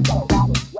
Tchau.